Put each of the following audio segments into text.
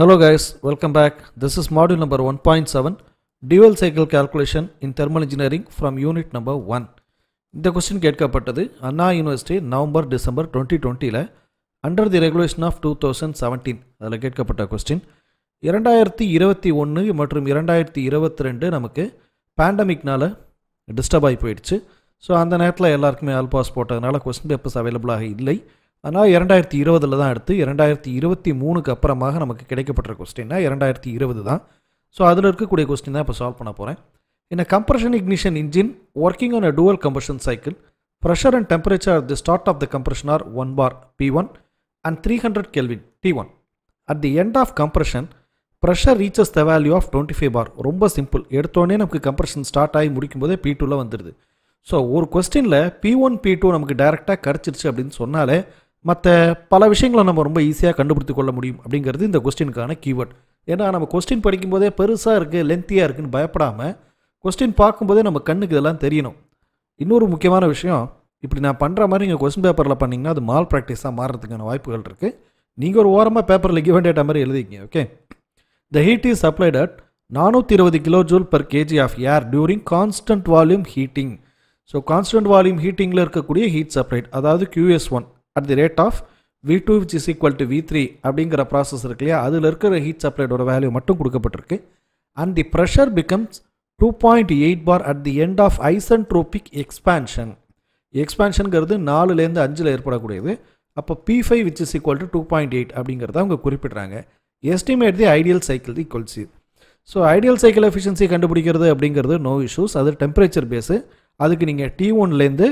Hello guys, welcome back. This is module number 1.7 dual cycle calculation in thermal engineering from unit number 1. இந்த question கேட்கப்பட்டது. Anna university November December twenty டுவெண்ட்டியில் under the regulation of two thousand seventeen அதில் கேட்கப்பட்ட question இரண்டாயிரத்தி இருபத்தி ஒன்று மற்றும் இரண்டாயிரத்தி இருபத்தி ரெண்டு நமக்கு பேண்டமிக்னால் டிஸ்டர்ப் ஆகி போயிடுச்சு. ஸோ அந்த நேரத்தில் எல்லாருக்குமே ஆல் பாஸ் போட்டதுனால கொஸ்டின் பேப்பர்ஸ் அவைலபிளாக இல்லை. ஆனால் இரண்டாயிரத்தி இருபதில் தான் எடுத்து இரண்டாயிரத்தி இருபத்தி மூணுக்கு அப்புறமாக நமக்கு கிடைக்கப்பட்ட கொஸ்டின்னா இரண்டாயிரத்தி இருபது தான் ஸோ அதில் இருக்கக்கூடிய கொஸ்டின் தான் இப்போ சால்வ் பண்ண போகிறேன் என்ன compression ignition engine working ignition a dual on a dual combustion cycle, pressure and temperature at the start of the compression are 1 bar P1 and 300 Kelvin T1. At the end of compression, pressure reaches the value of 25 bar. ரொம்ப simple எடுத்தோடனே நமக்கு compression start ஆகி முடிக்கும் போதே B டூவில் வந்துடுது so ஒரு கொஸ்டினில் பி ஒன் பி டூ நமக்கு டைரெக்டாக கிடச்சிருச்சு அப்படின்னு சொன்னாலே மற்ற பல விஷயங்களை நம்ம ரொம்ப ஈஸியாக கண்டுபிடித்து கொள்ள முடியும் அப்படிங்கிறது இந்த கொஸ்டினுக்கான கீவேர்ட் ஏன்னா நம்ம கொஸ்டின் படிக்கும்போதே பெருசாக இருக்குது லென்த்தியாக இருக்குன்னு பயப்படாமல் கொஸ்டின் பார்க்கும்போதே நம்ம கண்ணுக்கு இதெல்லாம் தெரியணும். இன்னொரு முக்கியமான விஷயம் இப்படி நான் பண்ணுற மாதிரி நீங்கள் கொஸ்டின் பேப்பரில் பண்ணிங்கன்னா அது மால் ப்ராக்டிஸாக மாறுறதுக்கான வாய்ப்புகள் இருக்குது நீங்கள் ஒரு ஓரமாக பேப்பரில் கிவன் டேட்டா மாதிரி எழுதிக்கிங்க okay the heat is applied at நானூற்றி இருபது kilo joule per KG of air during constant volume heating so constant volume ஹீட்டிங்கில் இருக்கக்கூடிய ஹீட் சப்ளைட் அதாவது QS one at the rate of V two which is equal to V three அப்படிங்கிற process இருக்கு இல்லையா? அதில் இருக்கிற heat சப்ளைடோட value மட்டும் கொடுக்கப்பட்டிருக்கு. And the pressure becomes two point eight bar at the end of isentropic expansion எக்ஸ்பான்ஷனுங்கிறது நாலுலேருந்து அஞ்சில் ஏற்படக்கூடியது. அப்போ P five which is equal to two point eight அப்படிங்கிறத அவங்க குறிப்பிட்றாங்க. Estimate the ideal cycle the equal so ideal cycle efficiency கண்டுபிடிக்கிறது அப்படிங்கிறது no issues அது temperature base அதுக்கு நீங்கள் டி ஒன்லேருந்து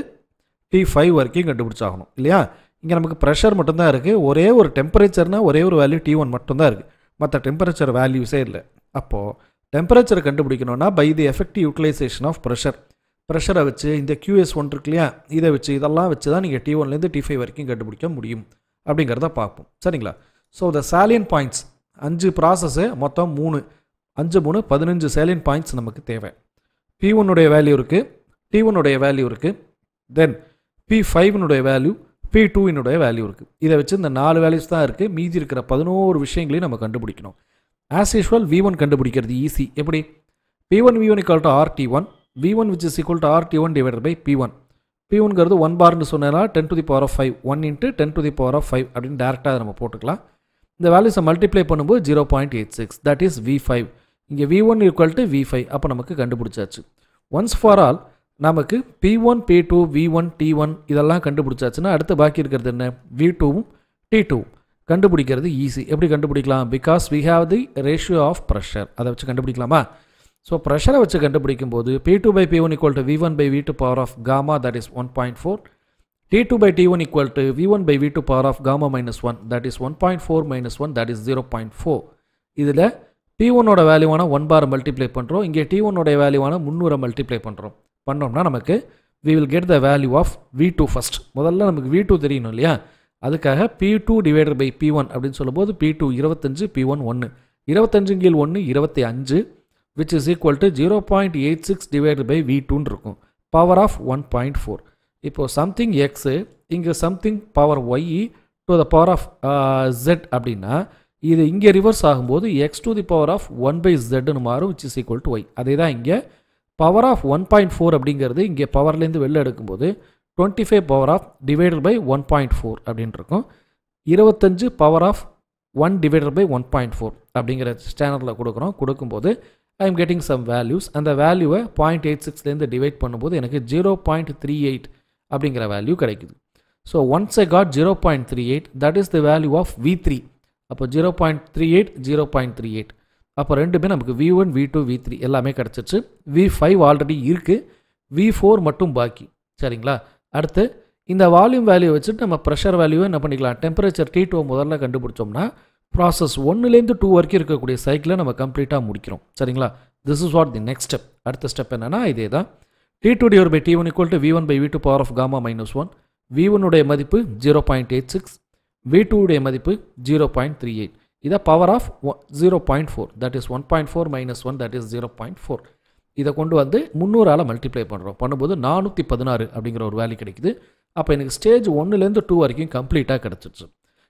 டி ஃபைவ் வரைக்கும் கண்டுபிடிச்சாகணும் இல்லையா? இங்கே நமக்கு ப்ரெஷர் மட்டும்தான் இருக்குது ஒரே ஒரு டெம்பரேச்சர்னால் ஒரே ஒரு வேல்யூ டி ஒன் மட்டும்தான் இருக்குது மற்ற டெம்பரேச்சர் வேல்யூஸே இல்லை. அப்போது டெம்பரேச்சரை கண்டுபிடிக்கணும்னா by the effective utilisation of pressure ப்ரெஷரை வச்சு இந்த கியூஎஸ் ஒன் இருக்கு இல்லையா? இதை வச்சு இதெல்லாம் வச்சு தான் நீங்கள் டி ஒன்லேருந்து டி ஃபைவ் வரைக்கும் கண்டுபிடிக்க முடியும். அப்படிங்கிறத பார்ப்போம். சரிங்களா? ஸோ த சேலியன் பாயிண்ட்ஸ் அஞ்சு ப்ராசஸ்ஸு மொத்தம் மூணு. அஞ்சு மூணு பதினஞ்சு சேலியன் பாயிண்ட்ஸ் நமக்கு தேவை. பி ஒன்னுடைய வேல்யூ இருக்குது டி ஒன்னுடைய வேல்யூ இருக்குது தென் பி ஃபைவ்னுடைய வேல்யூ பி டூவினுடைய வேல்யூ இருக்குது இதை வச்சு இந்த நாலு வேல்யூஸ் தான் இருக்குது மீதி இருக்கிற பதினோரு விஷயங்களையும் நம்ம கண்டுபிடிக்கணும். ஆஸ் யூஷுவல் வி ஒன் கண்டுபிடிக்கிறது ஈஸி எப்படி? P one V one equal to RT one V one which is equal to RT one divided by P one P ஒன்கிறது one பார்னு சொன்னா ten to the power of five one into ten to the power of five அப்படின்னு டேரெக்டாக நம்ம போட்டுக்கலாம். இந்த வேல்யூஸை multiply பண்ணும்போது zero point eight six that is V five இங்கே V one equal to V five அப்போ நமக்கு கண்டுபிடிச்சாச்சு. ஒன்ஸ் ஃபார் ஆல் நமக்கு P one P two V one T one இதெல்லாம் கண்டுபிடிச்சாச்சுன்னா அடுத்து பாக்கி இருக்கிறது என்ன? வி டூவும் டி டூ கண்டுபிடிக்கிறது ஈஸி எப்படி கண்டுபிடிக்கலாம்? Because we have the ratio of pressure அதை வச்சு கண்டுபிடிக்கலாமா? ஸோ ப்ரெஷரை வச்சு கண்டுபிடிக்கும் போது P two by P one equal to V one by V two power of gamma that is one point four T two by T one equal to V one by V two power of gamma minus one that is one point four minus one that is zero point four இதில் B ஒன்னோட வேல்யூவான one பார் multiply பண்ணுறோம் இங்கே D ஒன்னோட வேல்யூவான முந்நூறை multiply பண்ணுறோம் பண்ணோம்னா நமக்கு we will get the value of V two first முதல்ல நமக்கு வி டூ தெரியணும் இல்லையா? அதுக்காக P two divided by P one அப்படின்னு சொல்லும்போது பி டூ இருபத்தஞ்சு பி ஒன் ஒன்று இருபத்தஞ்சு கீழ் ஒன்று இருபத்தி அஞ்சு which is equal to zero point eight six divided by V டூன்னு இருக்கும். Power of one point four இப்போது சம்திங் எக்ஸு இங்கே something power Y to the power of Z அப்படின்னா இது இங்கே ரிவர்ஸ் ஆகும்போது X to the power of one by ஜெட்னு மாறும் which is equal to Y அதே தான் இங்கே power of one point four அப்படிங்கிறது இங்கே பவர்லேருந்து வெளில எடுக்கும்போது twenty five power of divided by one point four அப்படின்னு இருக்கும் இருபத்தஞ்சு power of one divided by one point four அப்படிங்கிற ஸ்டாண்டர்டில் கொடுக்குறோம். கொடுக்கும்போது I am getting some values அந்த வேல்யூவை பாயிண்ட் எயிட் சிக்ஸ்லேருந்து டிவைட் பண்ணும்போது எனக்கு ஜீரோ பாயிண்ட் த்ரீ எயிட் அப்படிங்கிற வேல்யூ கிடைக்குது. So once I got zero point three eight that is the value of V three அப்போ zero point three eight zero point three eight அப்போ ரெண்டுமே நமக்கு V one V two V three எல்லாமே கிடச்சிச்சு V five already இருக்குது V four மட்டும் பாக்கி. சரிங்களா? அடுத்து இந்த வால்யூம் வேல்யூ வச்சுட்டு நம்ம ப்ரெஷர் வேல்யூவை என்ன பண்ணிக்கலாம்? டெம்பரேச்சர் டி டூ முதல்ல கண்டுபிடிச்சோம்னா ப்ராசஸ் ஒன்றுலேருந்து டூ வரைக்கும் இருக்கக்கூடிய சைக்கிளை நம்ம கம்ப்ளீட்டாக முடிக்கிறோம். சரிங்களா? This is what the next step அடுத்த ஸ்டெப் என்னென்னா இதே தான் T two divide by T one equal to V one by V two power of gamma minus one V ஒன்னுடைய மதிப்பு zero point eight six V டூடைய மதிப்பு zero point three eight இதை power of zero point four that is one point four minus one that is zero point four இதை கொண்டு வந்து முந்நூறால் multiply பண்ணுறோம் பண்ணும்போது நானூற்றி பதினாறு அப்படிங்கிற ஒரு வேல்யூ கிடைக்குது. அப்போ எனக்கு ஸ்டேஜ் ஒன்றுலேருந்து டூ வரைக்கும் கம்ப்ளீட்டாக கிடச்சிருச்சு.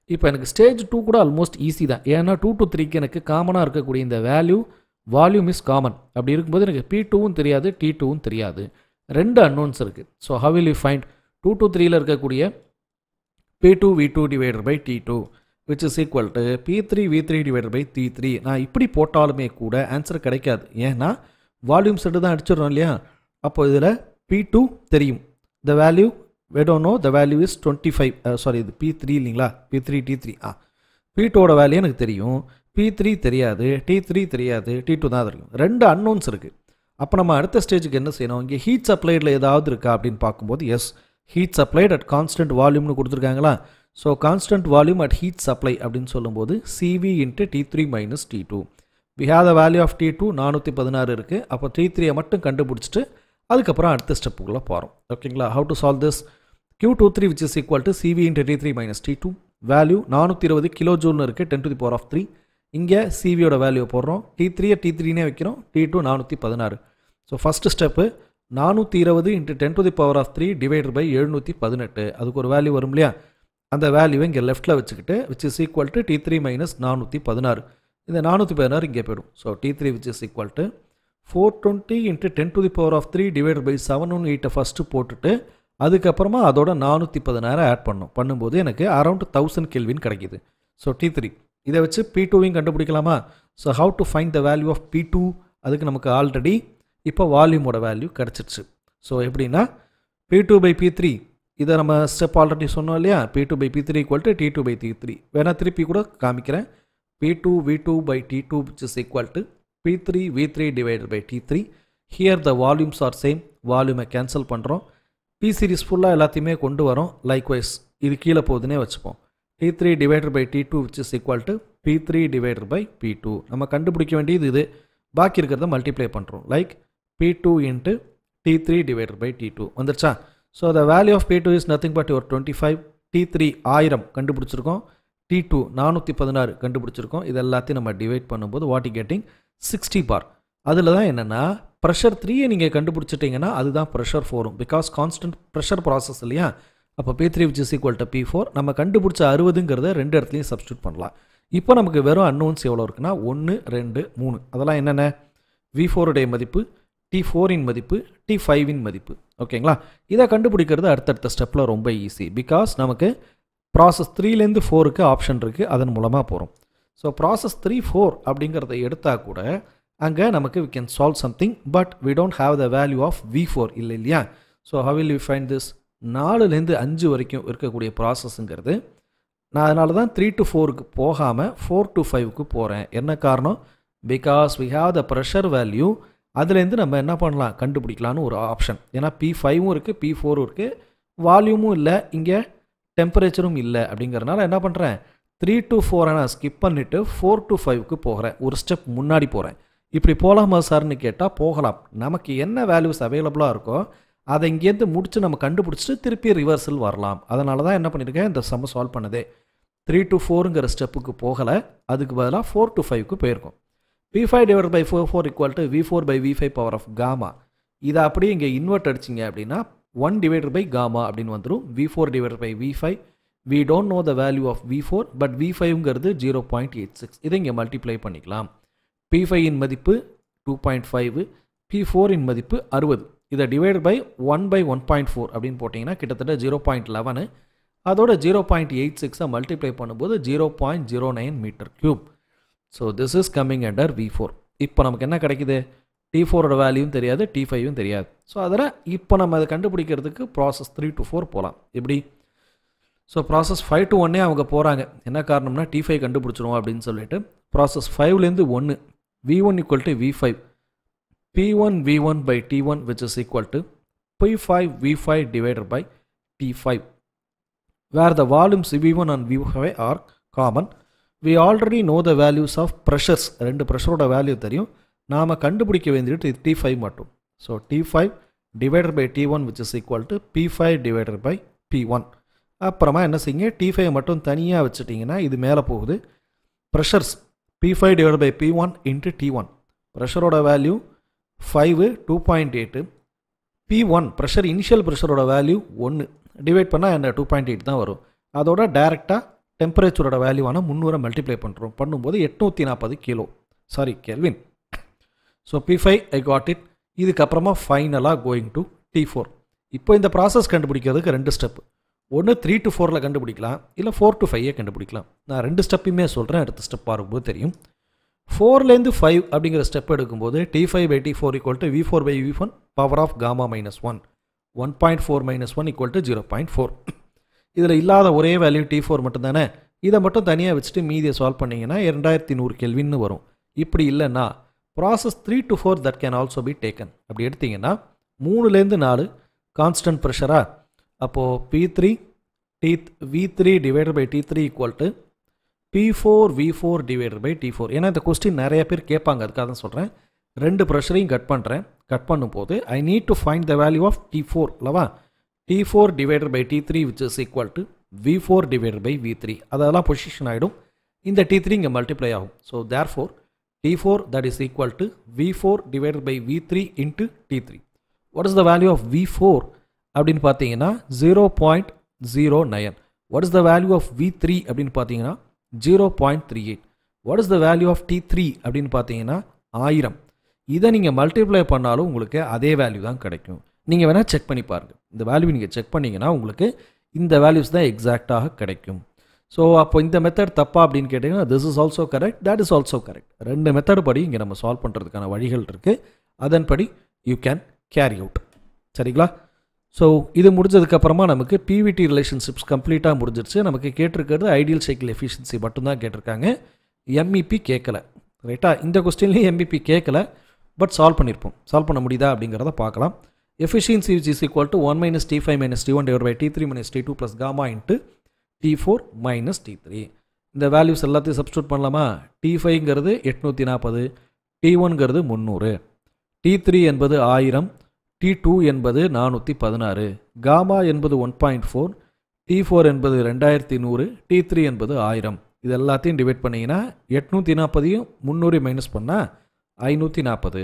இப்போ எனக்கு ஸ்டேஜ் டூ கூட ஆல்மோஸ்ட் ஈஸி தான். ஏன்னா டூ டு த்ரீக்கு எனக்கு காமனாக இருக்கக்கூடிய இந்த வேல்யூ வால்யூம் இஸ் காமன் அப்படி இருக்கும்போது எனக்கு பி டூவும் தெரியாது டி டூவும் தெரியாது. ரெண்டு அன்னோன்ஸ் இருக்குது so how will you find two to த்ரீயில் இருக்கக்கூடிய P two V two divider by T two which is equal to P three V three divided by T three நான் இப்படி போட்டாலுமே கூட ஆன்சர் கிடைக்காது. ஏன்னா வால்யூம் செட்டு தான் அடிச்சிடுறோம் இல்லையா? அப்போ இதில் பி டூ தெரியும். The value we don't know the value is twenty five sorry இது பி த்ரீ இல்லைங்களா? பி த்ரீ டி த்ரீ ஆ. பி டூவோட வேல்யூ எனக்கு தெரியும். பி த்ரீ தெரியாது டி த்ரீ தெரியாது டி டூ தான் தெரியும். ரெண்டு அன்னோன்ஸ் இருக்குது அப்போ நம்ம அடுத்த ஸ்டேஜுக்கு என்ன செய்யணும்? இங்கே ஹீட் சப்ளைடில் ஏதாவது இருக்கா அப்படின்னு பார்க்கும்போது as heat supplied at constant வால்யூம்னு கொடுத்துருக்காங்களா? So constant volume at heat supply அப்படின்னு சொல்லும்போது CV into T three minus T two we have the value of T two நானூற்றி பதினாறு இருக்குது அப்போ டி த்ரீயை மட்டும் கண்டுபிடிச்சிட்டு அதுக்கப்புறம் அடுத்த ஸ்டெப்புக்குள்ளே போகிறோம் ஓகேங்களா how to solve this Q two three which is equal to CV into T three minus T two value நானூற்றி இருபது கிலோ ஜூல்னு இருக்குது ten to the power of three இங்கே சிவியோட வேல்யூ போடுறோம். டி த்ரீயை டி த்ரீனே வைக்கிறோம். டி டூ நானூற்றி பதினாறு. ஸோ ஃபஸ்ட்டு ஸ்டெப்பு நானூற்றி இருபது into ten to the power of three divided by எழுநூற்றி பதினெட்டு. அதுக்கு ஒரு வேல்யூ வரும் இல்லையா? அந்த வேல்யூவை இங்கே லெஃப்ட்டில் வச்சுக்கிட்டு which is equal to T three minus நானூற்றி பதினாறு. இந்த நானூற்றி பதினாறு இங்கே போயிடும். So T three which is equal to four twenty into ten to the power of three divide by seven one எயிட்டை first போட்டுட்டு அதுக்கப்புறமா அதோட நானூற்றி பதினாறு ஆட் பண்ணும் பண்ணும்போது எனக்கு அரௌண்ட் தௌசண்ட் கெல்வின் கிடைக்கிது. ஸோ டி த்ரீ இதை வச்சு பி டூவையும் கண்டுபிடிக்கலாமா? So how to find the value of P two அதுக்கு நமக்கு ஆல்ரெடி இப்போ வால்யூமோட வேல்யூ கிடச்சிருச்சு. ஸோ எப்படின்னா P two by P three இதை நம்ம ஸ்டெப் ஆல்ரெடி சொன்னோம் இல்லையா? P two by P three equal to T two by T three வேணால் திருப்பி கூட காமிக்கிறேன். P two V two by T two which is equal to P three V three divided by T three here the volumes are same வால்யூமை cancel பண்ணுறோம் P series ஃபுல்லாக எல்லாத்தையுமே கொண்டு வரோம். லைக்வைஸ் இது கீழே போகுதுன்னே வச்சுப்போம். T three divided by T two which is equal to P three divided by P two நம்ம கண்டுபிடிக்க வேண்டியது இது. பாக்கி இருக்கிறத மல்டிப்ளை பண்ணுறோம் like P two into T three divided by T two வந்துருச்சா? So the value of P two is nothing but your twenty five T three ஆயிரம் கண்டுபிடிச்சிருக்கோம். டி டூ நானூற்றி பதினாறு கண்டுபிடிச்சிருக்கோம். இது எல்லாத்தையும் நம்ம டிவைட் பண்ணும்போது what we getting sixty bar அதில் தான் என்னென்னா ப்ரெஷர் த்ரீயை நீங்கள் கண்டுபிடிச்சிட்டிங்கன்னா அதுதான் ப்ரெஷர் ஃபோரும் பிகாஸ் கான்ஸ்டன்ட் ப்ரெஷர் ப்ராசஸ் இல்லையா? அப்போ P three which is equal to P four நம்ம கண்டுபிடிச்ச அறுபதுங்கிறத ரெண்டு இடத்துலையும் சப்ஸ்டியூட் பண்ணலாம். இப்போ நமக்கு வெறும் அன்னோன்ஸ் எவ்வளோ இருக்குன்னா ஒன்று ரெண்டு மூணு. அதெல்லாம் என்னென்ன? வி ஃபோருடைய மதிப்பு டி ஃபோரின் மதிப்பு டி ஃபைவின் மதிப்பு. ஓகேங்களா இதை கண்டுபிடிக்கிறது அடுத்தடுத்த ஸ்டெப்பில் ரொம்ப ஈஸி பிகாஸ் நமக்கு ப்ராசஸ் த்ரீலேருந்து ஃபோருக்கு ஆப்ஷன் இருக்குது அதன் மூலமாக போகிறோம் ஸோ ப்ராசஸ் த்ரீ ஃபோர் அப்படிங்கிறத எடுத்தால் கூட அங்கே நமக்கு we can solve something but we don't have the value of V four இல்லை இல்லையா? So how will you find this நாலுலேருந்து அஞ்சு வரைக்கும் இருக்கக்கூடிய ப்ராசஸ்ங்கிறது நான் அதனால தான் த்ரீ டு ஃபோருக்கு போகாமல் ஃபோர் டு ஃபைவ்க்கு போகிறேன் என்ன காரணம்? Because we have the pressure value அதுலேருந்து நம்ம என்ன பண்ணலாம்? கண்டுபிடிக்கலான்னு ஒரு ஆப்ஷன் ஏன்னா பி ஃபைவும் இருக்குது பி ஃபோரும் இருக்குது வால்யூமும் இல்லை இங்கே டெம்பரேச்சரும் இல்லை அப்படிங்கிறனால என்ன பண்ணுறேன் த்ரீ டு ஃபோரை நான் ஸ்கிப் பண்ணிவிட்டு ஃபோர் டு ஃபைவ்க்கு போகிறேன் ஒரு ஸ்டெப் முன்னாடி போகிறேன் இப்படி போகலாமா சார்னு கேட்டால் போகலாம். நமக்கு என்ன வேல்யூஸ் அவைலபிளாக இருக்கோ அதை இங்கேருந்து முடித்து நம்ம கண்டுபிடிச்சிட்டு திருப்பி ரிவர்சல் வரலாம். அதனால தான் என்ன பண்ணியிருக்கேன் இந்த சம்ம சால்வ் பண்ணதே. த்ரீ டு ஃபோருங்கிற ஸ்டெப்புக்கு போகலை. அதுக்கு பதிலாக ஃபோர் டு ஃபைவ்க்கு போயிருக்கோம். V five divide by four four equal to V four by V five power of gamma இதை அப்படியே இங்கே இன்வெர்ட் அடிச்சிங்க அப்படின்னா ஒன் டிவைடட் பை காமா அப்படின்னு வந்துடும் V four divide by V five we don't know the value of V four but V ஃபைவ்ங்கிறது zero point eight six இதை இங்கே multiply பண்ணிக்கலாம். P five இன் மதிப்பு two point five P four இன் மதிப்பு அறுபது. இதை divide by one by one point four அப்படின்னு போட்டிங்கன்னா கிட்டத்தட்ட ஜீரோ பாயிண்ட் லெவனு அதோட ஜீரோ பாயிண்ட் எயிட் சிக்ஸை மல்டிப்ளை பண்ணும்போது zero point zero nine metre cube so this is coming under V four இப்போ நமக்கு என்ன கிடைக்குது? டி ஃபோரோட வேல்யூவும் தெரியாது டி ஃபைவும் தெரியாது. ஸோ அதில் இப்போ நம்ம அதை கண்டுபிடிக்கிறதுக்கு ப்ராசஸ் த்ரீ டு ஃபோர் போகலாம் எப்படி? ஸோ ப்ராசஸ் ஃபைவ் டு ஒன்னே அவங்க போகிறாங்க என்ன காரணம்னா டி ஃபைவ் கண்டுபிடிச்சிருவோம் அப்படின்னு சொல்லிட்டு ப்ராசஸ் ஃபைவ்லேருந்து ஒன்று V one equal to V five P one V one by T one which is equal to P five V five divided by T five where the volumes V one and V five are common we already know the values of pressures ரெண்டு ப்ரெஷரோட value தெரியும். நாம் கண்டுபிடிக்க வேண்டியது T five மட்டும். So T five divided by T one which is equal to P five divided by P one அப்புறமா என்ன செய்யுங்க? டி ஃபைவ் மட்டும் தனியாக வச்சுட்டிங்கன்னா இது மேலே போகுது. Pressures P five divide by P one into T one ப்ரெஷரோட value five two point eight P one pressure initial ப்ரெஷரோட value ஒன்று டிவைட் பண்ணால் என்ன? டூ பாயிண்ட் எயிட் தான் வரும். அதோட டைரெக்டாக டெம்பரேச்சரோட வேல்யூவான முந்நூறை மல்டிப்ளை பண்ணுறோம் பண்ணும்போது எட்நூற்றி நாற்பது kilo sorry kelvin so P five I got it இதுக்கப்புறமா ஃபைனலாக கோயிங் டு டி ஃபோர் இப்போ இந்த ப்ராசஸ் கண்டுபிடிக்கிறதுக்கு ரெண்டு ஸ்டெப் ஒன்று த்ரீ டு ஃபோரில் கண்டுபிடிக்கலாம். இல்லை ஃபோர் டு ஃபைவே கண்டுபிடிக்கலாம். நான் ரெண்டு ஸ்டெப்பையுமே சொல்கிறேன் அடுத்த ஸ்டெப் பார்க்கும்போது தெரியும். ஃபோர்லேருந்து ஃபைவ் அப்படிங்கிற ஸ்டெப் எடுக்கும்போது T five by T four equal to V four by V one power of gamma minus one one point four minus one equal to zero point four இதில் இல்லாத ஒரே வேல்யூ டி ஃபோர் மட்டும் தானே இதை மட்டும் தனியாக வச்சுட்டு மீதியை சால்வ் பண்ணிங்கன்னா இரண்டாயிரத்தி நூறு கெல்வின்னு வரும். இப்படி இல்லைன்னா process three to four that can also be taken அப்படி எடுத்திங்கன்னா மூணுலேருந்து நாலு கான்ஸ்டன்ட் ப்ரெஷரா அப்போது P three T V three divided by T three equal to P four V four divided by T four ஏன்னா இந்த கொஸ்டின் நிறைய பேர் கேட்பாங்க அதுக்காக தான் சொல்கிறேன் ரெண்டு ப்ரெஷரையும் கட் பண்ணுறேன் கட் பண்ணும்போது I need to find the value of T four அல்லவா? T four divided by T three which is equal to V four divided by V three அதெல்லாம் பொசிஷன் ஆகிடும் இந்த டி த்ரீ இங்கே மல்டிப்ளை ஆகும். So therefore T four that is equal to V four divided by V three into T three what is the value of V four அப்படின்னு பார்த்தீங்கன்னா zero point zero nine what is the value of V three அப்படின்னு பார்த்தீங்கன்னா zero point three eight what is the value of T three அப்படின்னு பார்த்தீங்கன்னா ஆயிரம். இதை நீங்கள் multiply பண்ணாலும் உங்களுக்கு அதே வேல்யூ தான் கிடைக்கும். நீங்கள் வேணால் செக் பண்ணி பாருங்கள் இந்த வேல்யூ நீங்கள் செக் பண்ணிங்கன்னா உங்களுக்கு இந்த வேல்யூஸ் தான் எக்ஸாக்டாக கிடைக்கும். ஸோ அப்போ இந்த மெத்தட் தப்பா அப்படின்னு கேட்டிங்கன்னா this is also correct that is also correct ரெண்டு மெத்தட் படி இங்கே நம்ம சால்வ் பண்ணுறதுக்கான வழிகள் இருக்குது அதன்படி யூ கேன் கேரி அவுட் சரிங்களா? ஸோ இது முடிஞ்சதுக்கப்புறமா நமக்கு பிவிடி ரிலேஷன்ஷிப்ஸ் கம்ப்ளீட்டாக முடிஞ்சிருச்சு. நமக்கு கேட்டிருக்கிறது ஐடியல் சைக்கிள் எஃபிஷியன்சி மட்டும்தான் கேட்டிருக்காங்க. எம்இபி கேட்கல ரைட்டா இந்த கொஸ்டின்லேயும் எம்பிபி கேட்கல பட் சால்வ் பண்ணியிருப்போம் சால்வ் பண்ண முடியுதா அப்படிங்கிறத பார்க்கலாம். Efficiency which is equal to one minus T five minus T one divide by T three minus T two plus gamma into T four minus T three இந்த values எல்லாத்தையும் substitute பண்ணலாமா? T ஃபைங்கிறது எட்நூற்றி நாற்பது டி ஒன்ங்கிறது முந்நூறு. D three என்பது ஆயிரம் D two என்பது நானூற்றி பதினாறு. காமா என்பது one point four T four என்பது ரெண்டாயிரத்தி நூறு டி த்ரீ என்பது ஆயிரம். இது எல்லாத்தையும் டிவைட் பண்ணிங்கன்னா எட்நூற்றி நாற்பதையும் முந்நூறு மைனஸ் பண்ணால் ஐநூற்றி நாற்பது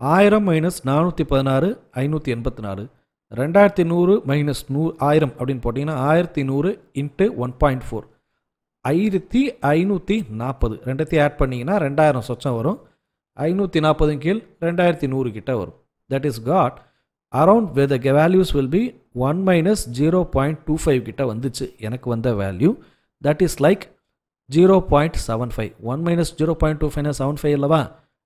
ஆயிரம் மைனஸ் நானூற்றி பதினாறு ஐநூற்றி எண்பத்தி நாலு ரெண்டாயிரத்தி நூறு மைனஸ் நூ ஆயிரம் அப்படின்னு போட்டிங்கன்னா ஆயிரத்தி நூறு இன்ட்டு ஒன் பாயிண்ட் ஃபோர் ஆயிரத்தி ஐநூற்றி நாற்பது. ரெண்டாயிரத்தி ஆட் பண்ணிங்கன்னா ரெண்டாயிரம் சொச்சம் வரும். ஐநூற்றி நாற்பதுங்க கீழ் ரெண்டாயிரத்தி நூறு கிட்ட வரும். That is got around with the values will be one minus zero point two five கிட்ட வந்துச்சு. எனக்கு வந்த value that is like zero point seven five one minus zero point two ஃபைவ்னா seven five இல்லவா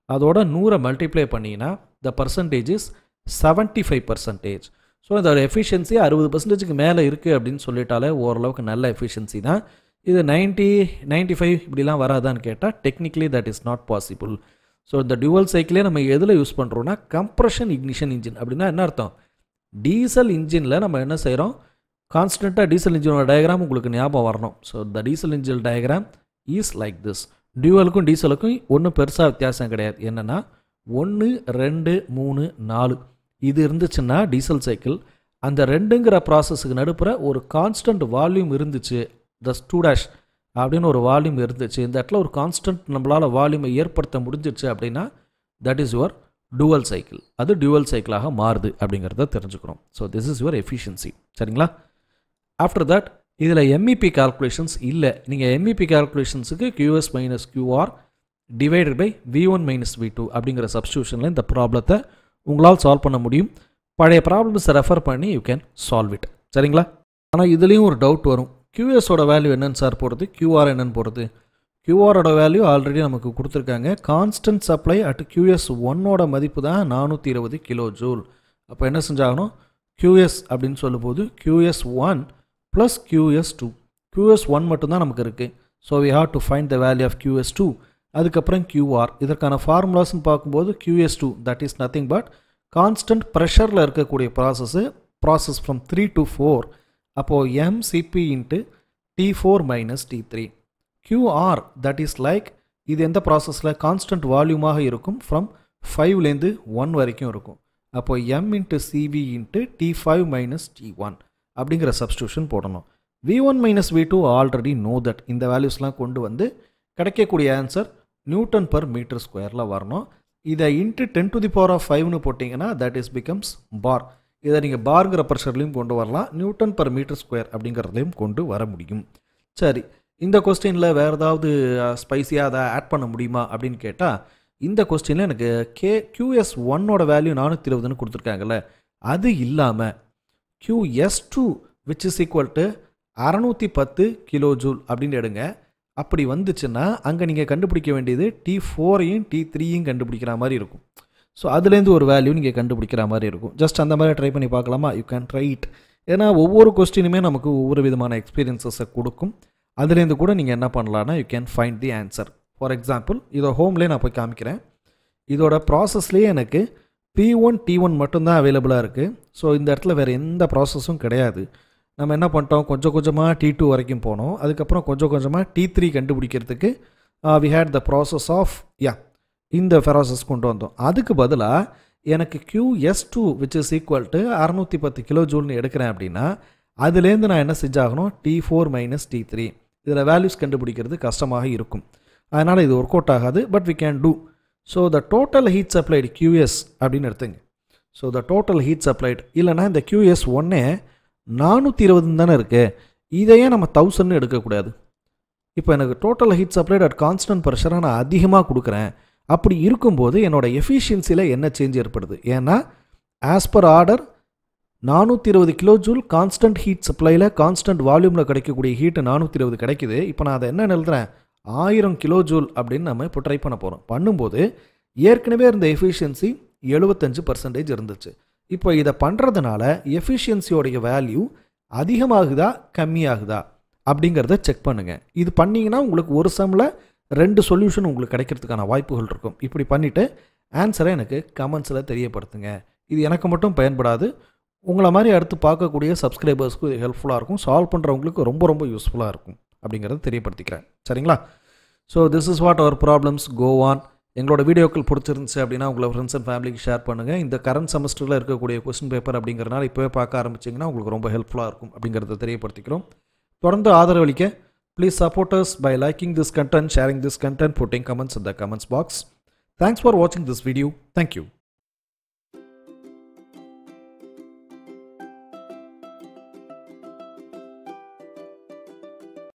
அதோட நூறை மல்டிப்ளை பண்ணிங்கன்னா the percentage is seventy five percentage so இதோட efficiency அறுபது பர்சன்டேஜுக்கு மேலே இருக்குது அப்படின்னு சொல்லிட்டாலே ஓரளவுக்கு நல்ல எஃபிஷியன்சி தான். இது நைன்ட்டி நைன்ட்டி ஃபைவ் இப்படிலாம் வராதான்னு கேட்டால் technically that is not possible so இந்த டியூவல் சைக்கிளே நம்ம எதில் யூஸ் பண்ணுறோன்னா கம்ப்ரஷன் இக்னிஷன் இன்ஜின் அப்படின்னா என்ன அர்த்தம்? டீசல் இன்ஜினில் நம்ம என்ன செய்கிறோம் கான்ஸ்டண்ட்டாக டீசல் இன்ஜினோட டயக்ராம் உங்களுக்கு ஞாபகம் வரணும். So the diesel engine diagram is like this டியூவலுக்கும் டீசலுக்கும் ஒன்றும் பெருசாக வித்தியாசம் கிடையாது. என்னென்னா ஒன்று ரெண்டு மூணு நாலு. இது இருந்துச்சுன்னா டீசல் சைக்கிள் அந்த ரெண்டுங்கிற ப்ராசஸுக்கு நடுப்புற ஒரு கான்ஸ்டன்ட் வால்யூம் இருந்துச்சு. த ஸ்டூடாஷ் அப்படின்னு ஒரு வால்யூம் இருந்துச்சு. இந்த இடத்துல ஒரு கான்ஸ்டன்ட் நம்மளால் வால்யூமை ஏற்படுத்த முடிஞ்சிச்சு அப்படின்னா that is your dual cycle அது டூவல் சைக்கிளாக மாறுது அப்படிங்கிறத தெரிஞ்சுக்கிறோம் so this is your efficiency சரிங்களா? ஆஃப்டர் தட் இதில் எம்இபி கால்குலேஷன்ஸ் இல்லை. நீங்கள் MEP கால்குலேஷன்ஸுக்கு QS minus QR divided by V one minus V two அப்படிங்கிற சப்ஸ்டியூஷனில் இந்த ப்ராப்ளத்தை உங்களால் சால்வ் பண்ண முடியும். பழைய ப்ராப்ளம்ஸை ரெஃபர் பண்ணி யூ கேன் சால்வ் இட் சரிங்களா? ஆனால் இதுலேயும் ஒரு டவுட் வரும். கியூஎஸோட வேல்யூ என்னென்னு சார் போடுறது கியூஆர் என்னென்னு போடுறது. கியூஆரோட வேல்யூ ஆல்ரெடி நமக்கு கொடுத்துருக்காங்க. கான்ஸ்டன்ட் சப்ளை அட் கியூஎஸ் ஒன்னோட மதிப்பு தான் நானூற்றி இருபது கிலோ ஜூல் அப்போ என்ன செஞ்சாகணும்? கியூஎஸ் அப்படின்னு சொல்லும்போது QS one plus QS two QS one மட்டும்தான் நமக்கு இருக்குது so we have to find the value of QS two அதுக்கப்புறம் கியூஆர் இதற்கான ஃபார்முலாஸ்னு பார்க்கும்போது QS two that is nothing but constant ப்ரெஷரில் இருக்கக்கூடிய process process from three to four அப்போது MCP into T four minus T three QR that is like இது எந்த ப்ராசஸில் கான்ஸ்டன்ட் வால்யூமாக இருக்கும்? ஃப்ரம் ஃபைவ்லேருந்து ஒன் வரைக்கும் இருக்கும். அப்போது M into CV into T five minus T one அப்படிங்கிற சப்ஸ்டியூஷன் போடணும். V one minus V two already know that இந்த வேல்யூஸ்லாம் கொண்டு வந்து கிடைக்கக்கூடிய ஆன்சர் நியூட்டன் பர் மீட்டர் ஸ்கொயரில் வரணும். இதை into ten to the power of ஃபைவ்னு போட்டிங்கன்னா தட் இஸ் பிகம்ஸ் பார் இதை நீங்கள் பார்ங்கிற ப்ரெஷர்லையும் கொண்டு வரலாம். நியூட்டன் பர் மீட்டர் ஸ்கொயர் அப்படிங்கிறதையும் கொண்டு வர முடியும். சரி இந்த கொஸ்டினில் வேறு ஏதாவது ஸ்பைஸியாக அதை ஆட் பண்ண முடியுமா அப்படின்னு கேட்டால் இந்த கொஸ்டினில் எனக்கு கே கியூஎஸ் ஒன்னோட வேல்யூ நானூற்றி இருபதுன்னு கொடுத்துருக்காங்கல்ல அது இல்லாமல் QS two which is equal to அறநூற்றி பத்து கிலோ ஜூல் அப்படின்னு எடுங்க. அப்படி வந்துச்சுன்னா அங்கே நீங்கள் கண்டுபிடிக்க வேண்டியது டி ஃபோரையும் டி த்ரீயும் கண்டுபிடிக்கிற மாதிரி இருக்கும். ஸோ அதுலேருந்து ஒரு வேல்யூ நீங்கள் கண்டுபிடிக்கிற மாதிரி இருக்கும். ஜஸ்ட் அந்த மாதிரி ட்ரை பண்ணி பார்க்கலாமா? யூ கேன் ட்ரை இட் ஏன்னா ஒவ்வொரு கொஸ்டினுமே நமக்கு ஒவ்வொரு விதமான எக்ஸ்பீரியன்ஸஸை கொடுக்கும். அதுலேருந்து கூட நீங்கள் என்ன பண்ணலான்னா you can find the answer for example இதோ ஹோம்லேயே நான் போய் காமிக்கிறேன். இதோட ப்ராசஸ்லேயே எனக்கு பி ஒன் டி ஒன் மட்டும்தான் அவைலபிளாக இருக்குது ஸோ இந்த இடத்துல வேறு எந்த ப்ராசஸும் கிடையாது. நம்ம என்ன பண்ணிட்டோம்? கொஞ்சம் கொஞ்சமாக டி டூ வரைக்கும் போனோம். அதுக்கப்புறம் கொஞ்சம் கொஞ்சமாக டி த்ரீ கண்டுபிடிக்கிறதுக்கு we had the process of யா இந்த ஃபெராசஸ் கொண்டு வந்தோம். அதுக்கு பதிலாக எனக்கு Q S two which is equal to அறநூற்றி பத்து கிலோ ஜூல்னு எடுக்கிறேன் அப்படின்னா அதுலேருந்து நான் என்ன செஞ்சாகணும்? T four minus T three இதில் வேல்யூஸ் கண்டுபிடிக்கிறது கஷ்டமாக இருக்கும். அதனால் இது ஒர்க் அவுட் ஆகாது but we can do so the total heat supplied QS அப்படின்னு எடுத்துங்க. So the total heat supplied இல்லைனா இந்த QS ஒன்று நானூற்றி இருபதுன்னு தானே இருக்குது இதையே நம்ம தௌசண்ட்னு எடுக்கக்கூடாது. இப்போ எனக்கு total heat supplied at constant ப்ரெஷராக நான் அதிகமாக கொடுக்குறேன். அப்படி இருக்கும்போது என்னோடய எஃபிஷியன்சியில் என்ன சேஞ்ச் ஏற்படுது? ஏன்னா ஆஸ் பர் ஆர்டர் நானூற்றி இருபது கிலோ ஜூல் கான்ஸ்டன்ட் ஹீட் சப்ளையில் கான்ஸ்டன்ட் வால்யூமில் கிடைக்கக்கூடிய ஹீட்டு நானூற்றி இருபது கிடைக்குது. இப்போ நான் அதை என்ன எழுதுறேன் ஆயிரம் கிலோ ஜூல் அப்படின்னு நம்ம இப்போ ட்ரை பண்ண போகிறோம் பண்ணும்போது ஏற்கனவே இருந்த எஃபிஷியன்சி எழுபத்தஞ்சு பர்சன்டேஜ் இருந்துச்சு. இப்போ இதை பண்ணுறதுனால எஃபிஷியன்சியோடைய வேல்யூ அதிகமாகுதா கம்மியாகுதா அப்படிங்கிறத செக் பண்ணுங்கள் இது பண்ணிங்கன்னா உங்களுக்கு ஒரு சம்மில் ரெண்டு சொல்யூஷன் உங்களுக்கு கிடைக்கிறதுக்கான வாய்ப்புகள் இருக்கும். இப்படி பண்ணிவிட்டு ஆன்சரை எனக்கு கமெண்ட்ஸில் தெரியப்படுத்துங்க. இது எனக்கு மட்டும் பயன்படாது. உங்களை மாதிரி அடுத்து பார்க்கக்கூடிய சப்ஸ்கிரைபர்ஸ்க்கு இது ஹெல்ப்ஃபுல்லாக இருக்கும். சால்வ் பண்ணுறவங்களுக்கு ரொம்ப ரொம்ப யூஸ்ஃபுல்லாக இருக்கும் அப்படிங்கிறத தெரியப்படுத்திக்கிறேன். சரிங்களா? So this is what our problems go on எங்களோட வீடியோக்கள் பிடிச்சிருந்துச்சு அப்படின்னா உங்களை ஃப்ரெண்ட்ஸ் அண்ட் ஃபேமிலிக்கு ஷேர் பண்ணுங்கள் இந்த கரண்ட் செமஸ்டரில் இருக்கக்கூடிய கொஸ்டின் பேப்பர் அப்படிங்கிறனால இப்போவே பார்க்க ஆரம்பிச்சிங்கன்னா உங்களுக்கு ரொம்ப ஹெல்ப்ஃபுல்லாக இருக்கும் அப்படிங்கிறத தெரியப்படுத்திக்கிறோம். தொடர்ந்து ஆதரவளிக்க please supporters by liking this content sharing this content putting comments இந்த கமெண்ட்ஸ் பாக்ஸ் தேங்க்ஸ் ஃபார் வாட்சிங் திஸ் வீடியோ தேங்க்யூ